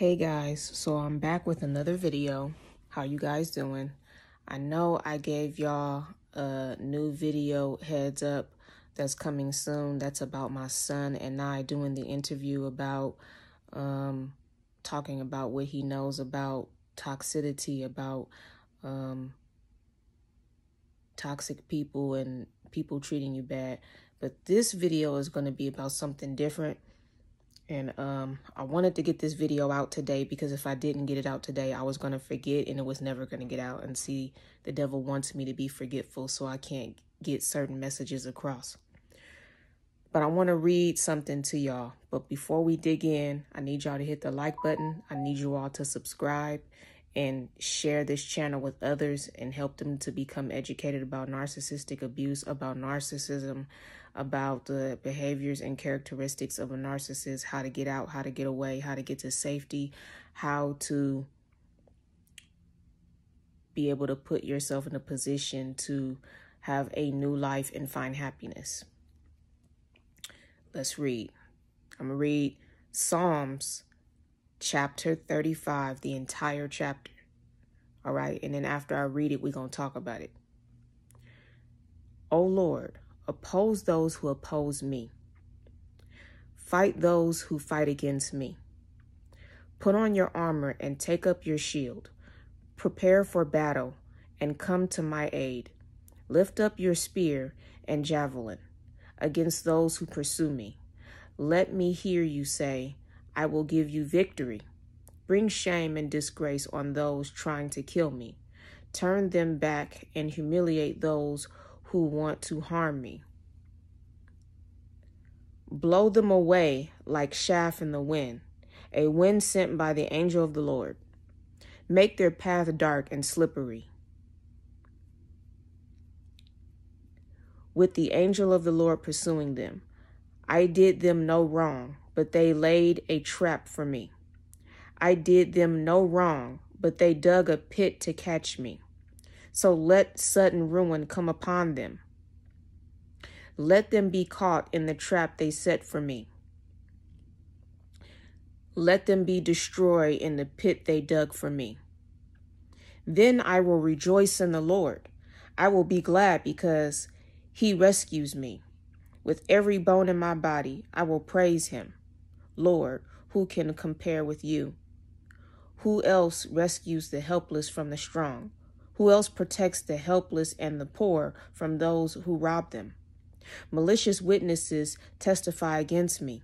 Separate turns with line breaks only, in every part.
Hey guys, so I'm back with another video. How you guys doing? I know I gave y'all a new video heads up that's coming soon. That's about my son and I doing the interview about um talking about what he knows about toxicity, about um toxic people and people treating you bad. But this video is going to be about something different and um, I wanted to get this video out today because if I didn't get it out today, I was going to forget and it was never going to get out. And see, the devil wants me to be forgetful so I can't get certain messages across. But I want to read something to y'all. But before we dig in, I need y'all to hit the like button. I need you all to subscribe and share this channel with others and help them to become educated about narcissistic abuse, about narcissism, about the behaviors and characteristics of a narcissist, how to get out, how to get away, how to get to safety, how to be able to put yourself in a position to have a new life and find happiness. Let's read. I'm going to read Psalms chapter 35, the entire chapter. All right. And then after I read it, we're going to talk about it. O Lord, Oppose those who oppose me. Fight those who fight against me. Put on your armor and take up your shield. Prepare for battle and come to my aid. Lift up your spear and javelin against those who pursue me. Let me hear you say, I will give you victory. Bring shame and disgrace on those trying to kill me. Turn them back and humiliate those who want to harm me. Blow them away like chaff in the wind, a wind sent by the angel of the Lord. Make their path dark and slippery. With the angel of the Lord pursuing them, I did them no wrong, but they laid a trap for me. I did them no wrong, but they dug a pit to catch me. So let sudden ruin come upon them. Let them be caught in the trap they set for me. Let them be destroyed in the pit they dug for me. Then I will rejoice in the Lord. I will be glad because he rescues me. With every bone in my body, I will praise him. Lord, who can compare with you? Who else rescues the helpless from the strong? Who else protects the helpless and the poor from those who rob them? Malicious witnesses testify against me.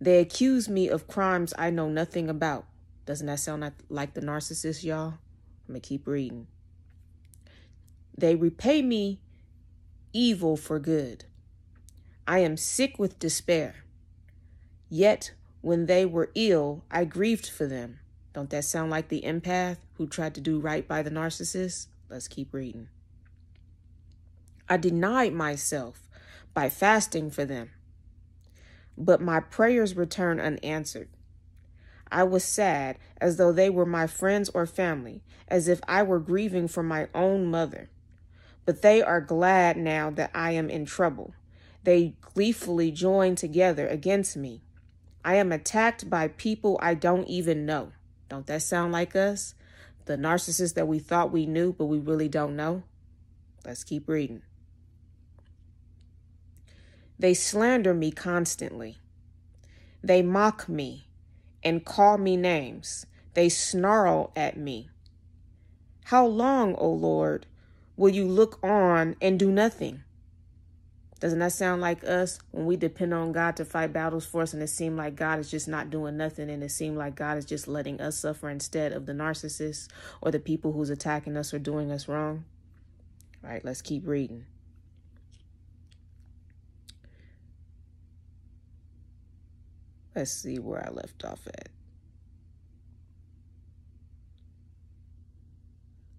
They accuse me of crimes I know nothing about. Doesn't that sound like, the narcissist, y'all? I'm going to keep reading. They repay me evil for good. I am sick with despair. Yet, when they were ill, I grieved for them. Don't that sound like the empath who tried to do right by the narcissist? Let's keep reading. I denied myself by fasting for them, but my prayers returned unanswered. I was sad, as though they were my friends or family, as if I were grieving for my own mother. But they are glad now that I am in trouble. They gleefully join together against me. I am attacked by people I don't even know. Don't that sound like us? The narcissist that we thought we knew, but we really don't know? Let's keep reading. They slander me constantly. They mock me and call me names. They snarl at me. How long, O Lord, will you look on and do nothing? Doesn't that sound like us when we depend on God to fight battles for us and it seems like God is just not doing nothing and it seems like God is just letting us suffer instead of the narcissists or the people who's attacking us or doing us wrong? All right, let's keep reading. Let's see where I left off at.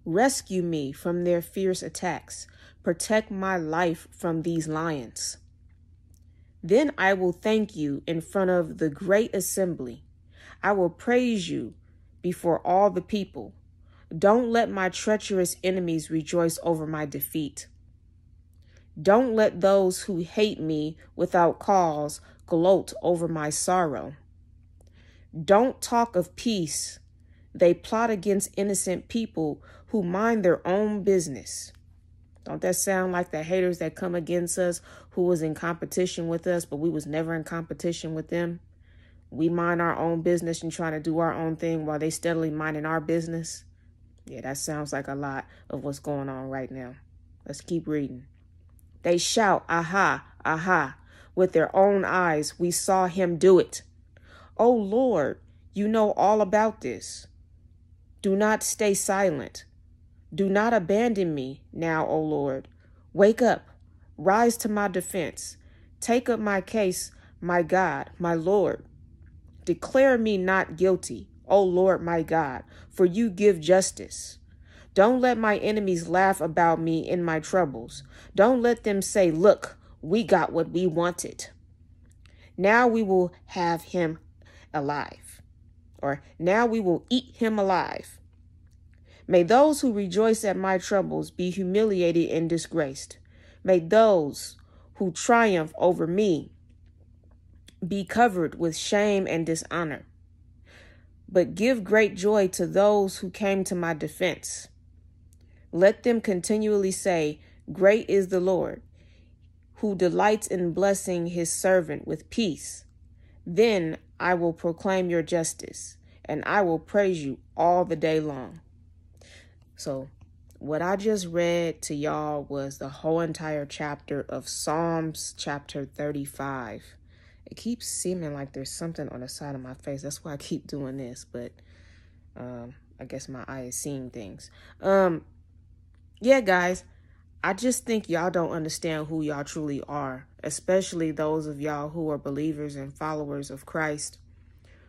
Rescue me from their fierce attacks. Protect my life from these lions. Then I will thank you in front of the great assembly. I will praise you before all the people. Don't let my treacherous enemies rejoice over my defeat. Don't let those who hate me without cause gloat over my sorrow. Don't talk of peace. They plot against innocent people who mind their own business. Don't that sound like the haters that come against us who was in competition with us, but we was never in competition with them? We mind our own business and trying to do our own thing while they steadily minding our business. Yeah, that sounds like a lot of what's going on right now. Let's keep reading. They shout, Aha, aha. With their own eyes, we saw him do it. Oh Lord, you know all about this. Do not stay silent. Do not abandon me now, O Lord. Wake up, rise to my defense. Take up my case, my God, my Lord. Declare me not guilty, O Lord my God, for you give justice. Don't let my enemies laugh about me in my troubles. Don't let them say, Look, we got what we wanted. Now we will have him alive. Or now we will eat him alive. May those who rejoice at my troubles be humiliated and disgraced. May those who triumph over me be covered with shame and dishonor. But give great joy to those who came to my defense. Let them continually say, Great is the Lord, who delights in blessing his servant with peace. Then I will proclaim your justice, and I will praise you all the day long. So, what I just read to y'all was the whole entire chapter of Psalms, chapter 35. It keeps seeming like there's something on the side of my face. That's why I keep doing this, but um, I guess my eye is seeing things. Um, yeah, guys, I just think y'all don't understand who y'all truly are, especially those of y'all who are believers and followers of Christ,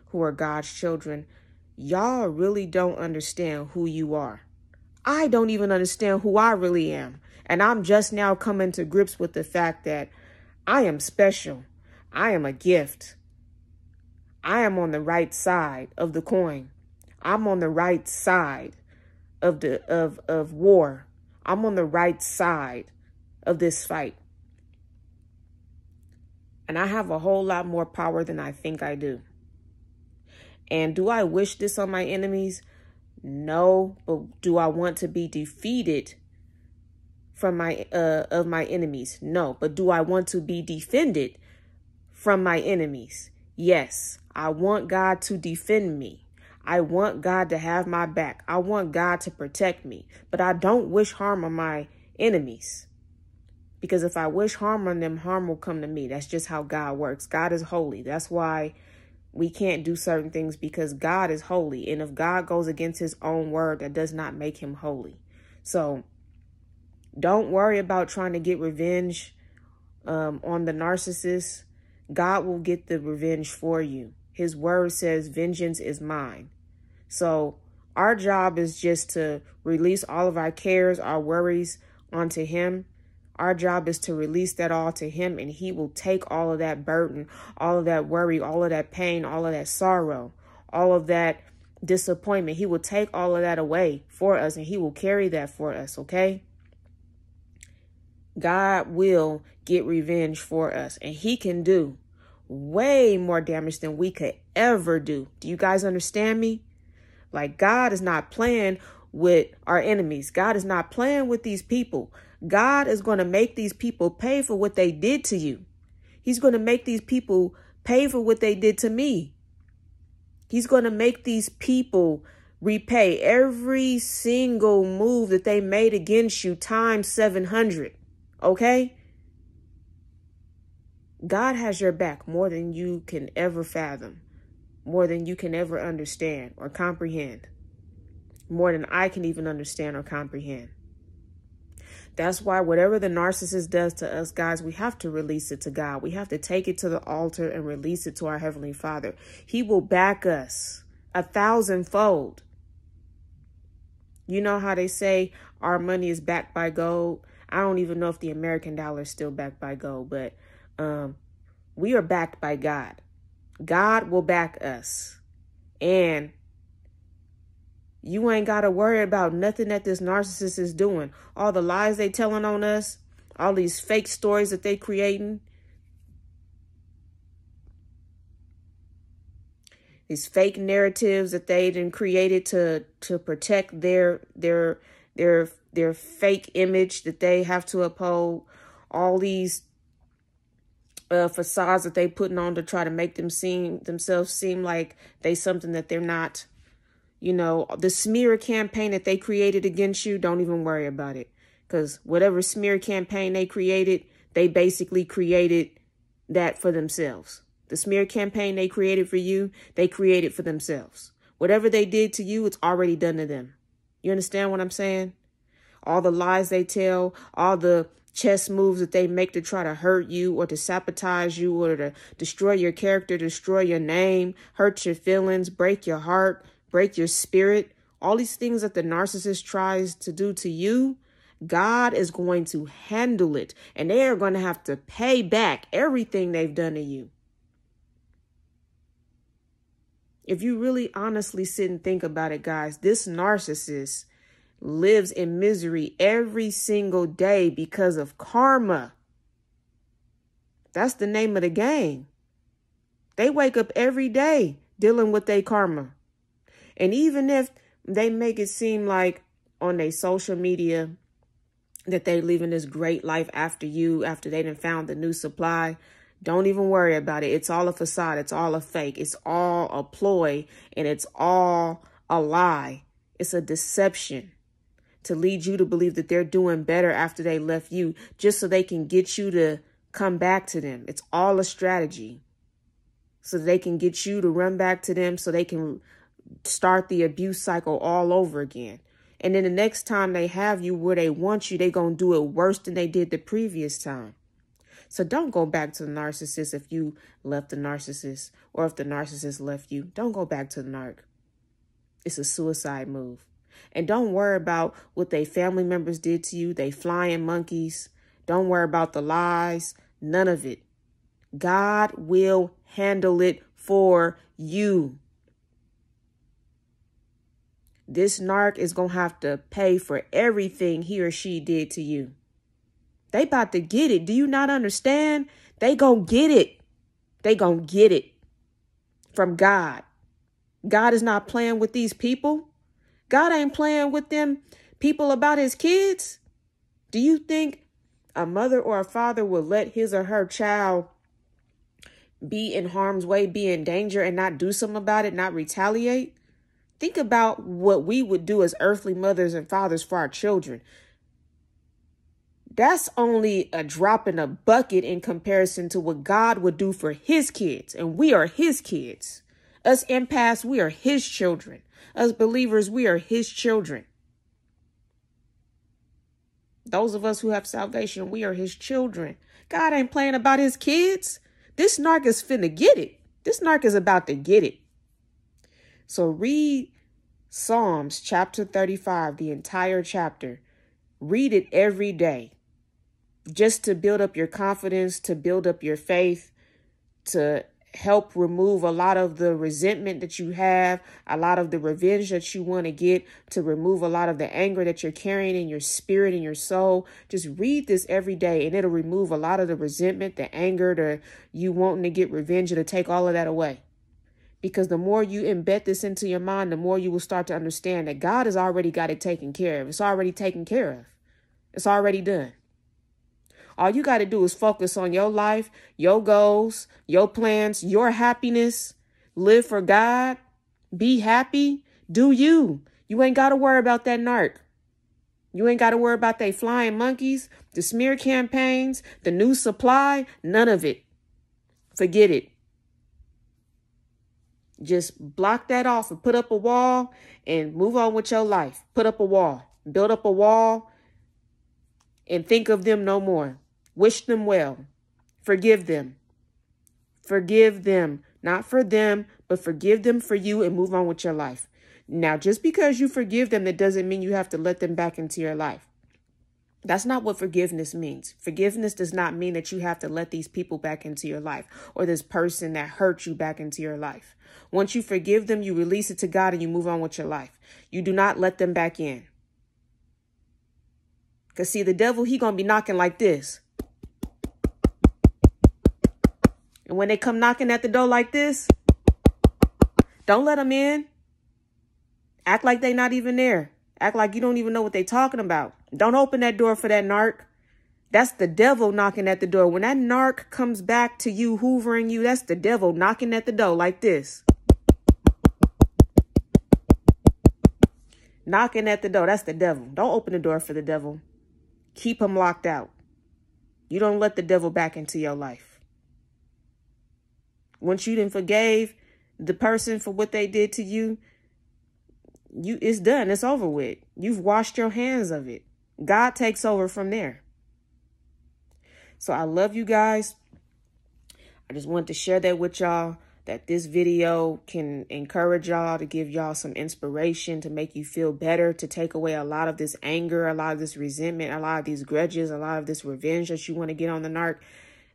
who are God's children. Y'all really don't understand who you are. I don't even understand who I really am. And I'm just now coming to grips with the fact that I am special. I am a gift. I am on the right side of the coin. I'm on the right side of the of of war. I'm on the right side of this fight. And I have a whole lot more power than I think I do. And do I wish this on my enemies? No, but do I want to be defeated from my uh of my enemies? No, but do I want to be defended from my enemies. Yes, I want God to defend me. I want God to have my back. I want God to protect me. But I don't wish harm on my enemies. Because if I wish harm on them, harm will come to me. That's just how God works. God is holy. That's why we can't do certain things because God is holy. And if God goes against his own word, that does not make him holy. So don't worry about trying to get revenge um, on the narcissist God will get the revenge for you. His word says, vengeance is mine. So our job is just to release all of our cares, our worries onto him. Our job is to release that all to him and he will take all of that burden, all of that worry, all of that pain, all of that sorrow, all of that disappointment. He will take all of that away for us and he will carry that for us, okay? God will get revenge for us and he can do way more damage than we could ever do. Do you guys understand me? Like God is not playing with our enemies. God is not playing with these people. God is going to make these people pay for what they did to you. He's going to make these people pay for what they did to me. He's going to make these people repay every single move that they made against you times 700. Okay? God has your back more than you can ever fathom, more than you can ever understand or comprehend, more than I can even understand or comprehend. That's why whatever the narcissist does to us, guys, we have to release it to God. We have to take it to the altar and release it to our Heavenly Father. He will back us a thousandfold. You know how they say our money is backed by gold? I don't even know if the American dollar is still backed by gold, but um, we are backed by God. God will back us. And you ain't got to worry about nothing that this narcissist is doing. All the lies they telling on us, all these fake stories that they creating. these fake narratives that they then created to to protect their their their their fake image that they have to uphold all these uh, facades that they putting on to try to make them seem themselves seem like they something that they're not you know the smear campaign that they created against you don't even worry about it because whatever smear campaign they created they basically created that for themselves the smear campaign they created for you, they created for themselves. Whatever they did to you, it's already done to them. You understand what I'm saying? All the lies they tell, all the chess moves that they make to try to hurt you or to sabotage you or to destroy your character, destroy your name, hurt your feelings, break your heart, break your spirit. All these things that the narcissist tries to do to you, God is going to handle it and they are going to have to pay back everything they've done to you. If you really honestly sit and think about it, guys, this narcissist lives in misery every single day because of karma. That's the name of the game. They wake up every day dealing with their karma. And even if they make it seem like on their social media that they're living this great life after you, after they done found the new supply, don't even worry about it. It's all a facade. It's all a fake. It's all a ploy and it's all a lie. It's a deception to lead you to believe that they're doing better after they left you just so they can get you to come back to them. It's all a strategy so they can get you to run back to them so they can start the abuse cycle all over again. And then the next time they have you where they want you, they're going to do it worse than they did the previous time. So don't go back to the narcissist if you left the narcissist or if the narcissist left you. Don't go back to the narc. It's a suicide move. And don't worry about what they family members did to you. They flying monkeys. Don't worry about the lies. None of it. God will handle it for you. This narc is going to have to pay for everything he or she did to you. They about to get it. Do you not understand? They gonna get it. They gonna get it from God. God is not playing with these people. God ain't playing with them people about his kids. Do you think a mother or a father will let his or her child be in harm's way, be in danger, and not do something about it, not retaliate? Think about what we would do as earthly mothers and fathers for our children. That's only a drop in a bucket in comparison to what God would do for his kids. And we are his kids. Us empaths, we are his children. Us believers, we are his children. Those of us who have salvation, we are his children. God ain't playing about his kids. This narc is finna get it. This narc is about to get it. So read Psalms chapter 35, the entire chapter. Read it every day just to build up your confidence, to build up your faith, to help remove a lot of the resentment that you have, a lot of the revenge that you want to get, to remove a lot of the anger that you're carrying in your spirit and your soul. Just read this every day and it'll remove a lot of the resentment, the anger, the you wanting to get revenge, to take all of that away. Because the more you embed this into your mind, the more you will start to understand that God has already got it taken care of. It's already taken care of. It's already done. All you got to do is focus on your life, your goals, your plans, your happiness. Live for God. Be happy. Do you. You ain't got to worry about that narc. You ain't got to worry about they flying monkeys, the smear campaigns, the new supply, none of it. Forget it. Just block that off and put up a wall and move on with your life. Put up a wall. Build up a wall and think of them no more. Wish them well. Forgive them. Forgive them. Not for them, but forgive them for you and move on with your life. Now, just because you forgive them, that doesn't mean you have to let them back into your life. That's not what forgiveness means. Forgiveness does not mean that you have to let these people back into your life or this person that hurt you back into your life. Once you forgive them, you release it to God and you move on with your life. You do not let them back in. Because see, the devil, he going to be knocking like this. And when they come knocking at the door like this, Don't let them in. Act like they not even there. Act like you don't even know what they talking about. Don't open that door for that narc. That's the devil knocking at the door. When that narc comes back to you, hoovering you, that's the devil knocking at the door like this. Knocking at the door. That's the devil. Don't open the door for the devil. Keep him locked out. You don't let the devil back into your life. Once you didn't forgave the person for what they did to you, you it's done. It's over with. You've washed your hands of it. God takes over from there. So I love you guys. I just wanted to share that with y'all that this video can encourage y'all to give y'all some inspiration to make you feel better, to take away a lot of this anger, a lot of this resentment, a lot of these grudges, a lot of this revenge that you want to get on the narc.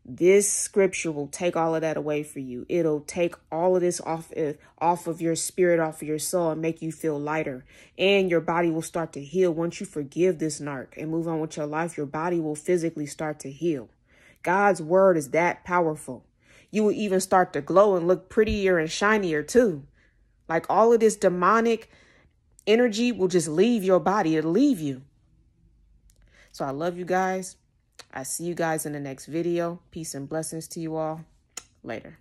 This scripture will take all of that away for you. It'll take all of this off, uh, off of your spirit, off of your soul, and make you feel lighter. And your body will start to heal. Once you forgive this narc and move on with your life, your body will physically start to heal. God's word is that powerful. You will even start to glow and look prettier and shinier too. Like all of this demonic energy will just leave your body. It'll leave you. So I love you guys. I see you guys in the next video. Peace and blessings to you all. Later.